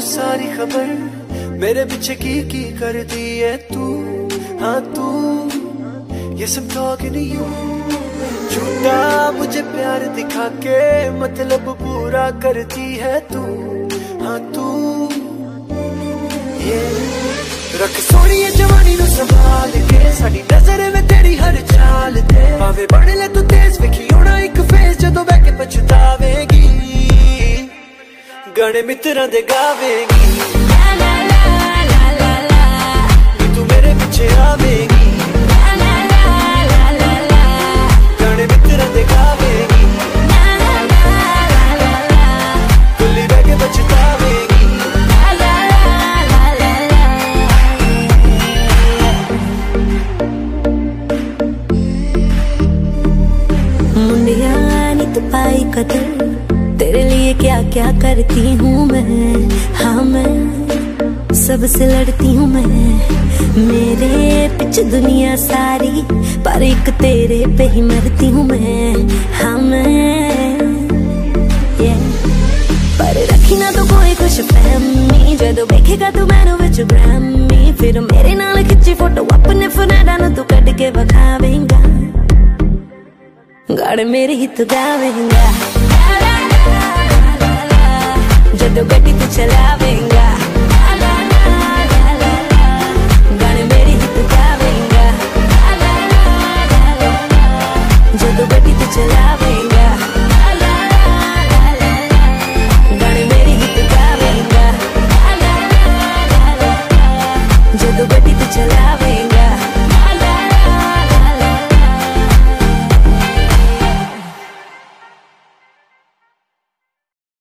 सारी खबर मेरे पीछे की की कर दी है तू हाँ तू, ये सब talking to you झूठा मुझे प्यार दिखा के मतलब पूरा करती है तू हाँ तू, ये yeah. ਰੱਖ ਸੋਹਣੀਏ ਜਵਾਨੀ ਨੂੰ ਸੰਭਾਲ ਕੇ। ਸਾਡੀ ਨਜ਼ਰ ਵਿੱਚ ਤੇਰੀ ਹਰ ਚਾਲ ਤੇ। ਭਾਵੇਂ ਬਣ ਲੈ ਤੂੰ ਤੇਜ਼, ਵਿਖੀ ਹੋਣਾ ਇੱਕ ਫੇਸ ਜਦੋਂ ਬਹਿ ਕੇ ਪਛਤਾਵੇਂਗੀ। ਗਣੇ ਮਿੱਤਰਾਂ ਦੇ ਗਾਵੇਗੀ। पाई कदर। तेरे लिए क्या क्या करती हूँ मैं? हाँ मैं सबसे लड़ती हूँ मैं। मेरे पिछ दुनिया सारी, पर एक तेरे पे ही मरती हूँ मैं। हाँ मैं पर रखी ना तो कोई खुश फहमी। जो देखेगा तू मैनू विच ग्राम गड़ मेरे हित तो गावेगा। जदों गड्डी तू चलावे